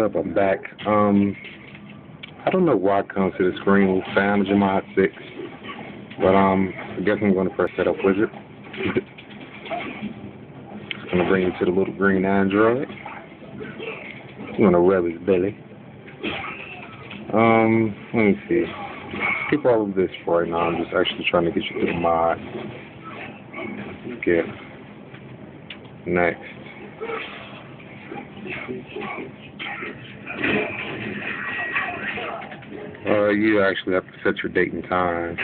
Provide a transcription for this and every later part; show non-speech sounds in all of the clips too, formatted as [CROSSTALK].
up? I'm back. Um, I don't know why it comes to the screen CyanogenMod 6, but um, I guess I'm going to press set up wizard. it's going to bring you to the little green android. I'm going to rub his belly. Um, let me see. Skip all of this for right now. I'm just actually trying to get you to the mod. Skip. Next. Uh, you actually have to set your date and time.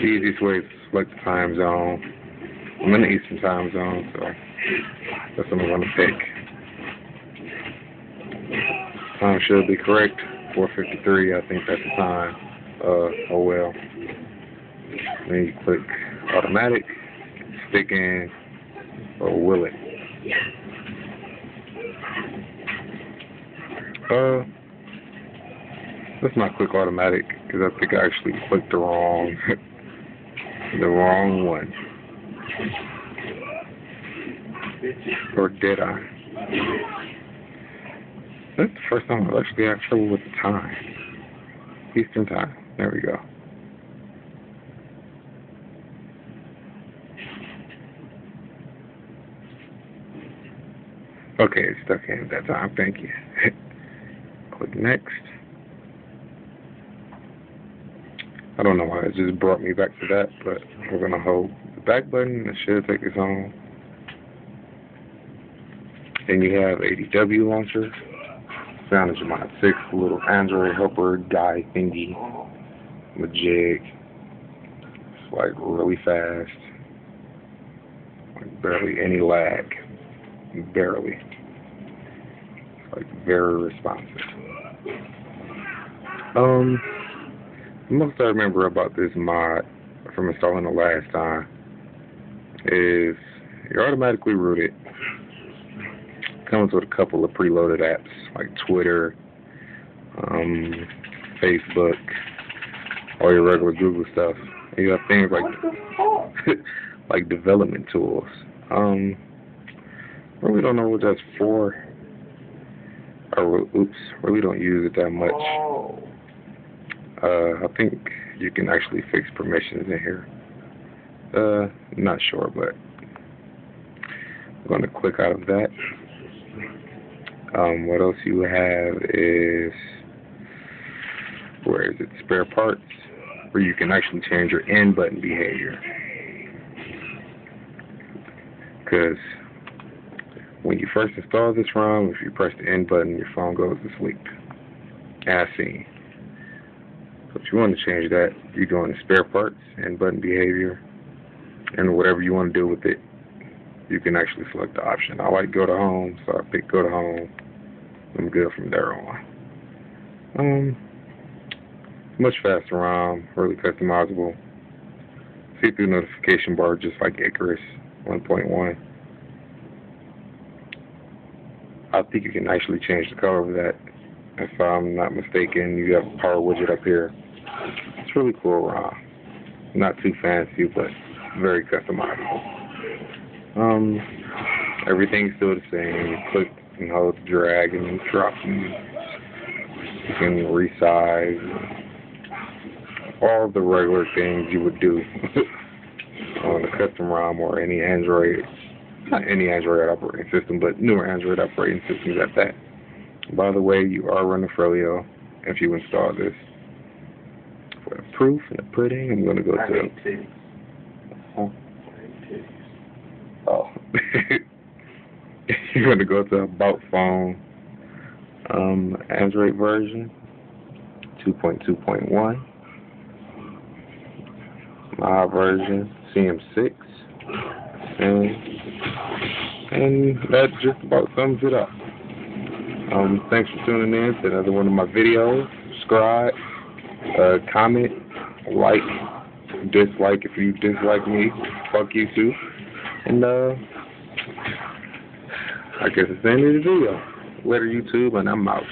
The easiest way is to select the time zone. I'm in the Eastern time zone, so that's what I'm going to pick. Time should be correct. 4.53, I think that's the time. Uh, oh well. Then you click automatic, stick in, or will it. Uh, let's not click automatic because I think I actually clicked the wrong, [LAUGHS] the wrong one. Or did I? That's the first time I've actually had trouble with the time. Eastern time. There we go. Okay, it's stuck in at that time. Thank you. [LAUGHS] Click next. I don't know why it just brought me back to that, but we're going to hold the back button. It should take us home. Then you have ADW launcher. Sound is my six little Android helper guy thingy. Majig. It's like really fast. Like barely any lag. Barely. Like very responsive. Um, the most I remember about this mod from installing the last time is you're automatically rooted. Comes with a couple of preloaded apps like Twitter, um, Facebook, all your regular Google stuff. And you have things like [LAUGHS] like development tools. Um, really don't know what that's for. I oops, really don't use it that much. Uh, I think you can actually fix permissions in here. Uh, not sure, but I'm going to click out of that. Um, what else you have is, where is it, spare parts, where you can actually change your end button behavior. Because when you first install this ROM, if you press the end button, your phone goes to sleep. As seen. So if you want to change that, you go into spare parts and button behavior, and whatever you want to do with it, you can actually select the option. I like go to home, so I pick go to home. I'm good from there on. Um, much faster ROM, really customizable. See-through notification bar, just like Icarus 1.1. I think you can actually change the color of that. If I'm not mistaken, you have a power widget up here. It's really cool ROM. Not too fancy, but very customizable. Um, everything's still the same. Click and hold drag and drop and you can resize all the regular things you would do [LAUGHS] on a custom ROM or any Android, not any Android operating system, but newer Android operating systems at that. By the way, you are running Froyo if you install this. For the proof and the pudding, I'm going to go to... Oh. You're going to go to About Phone um, Android version 2.2.1. My version CM6. And, and that just about sums it up. Um, thanks for tuning in to another one of my videos. Subscribe, uh, comment, like, dislike if you dislike me. Fuck you too. And uh, I guess it's the end of the video. Later YouTube, and I'm out.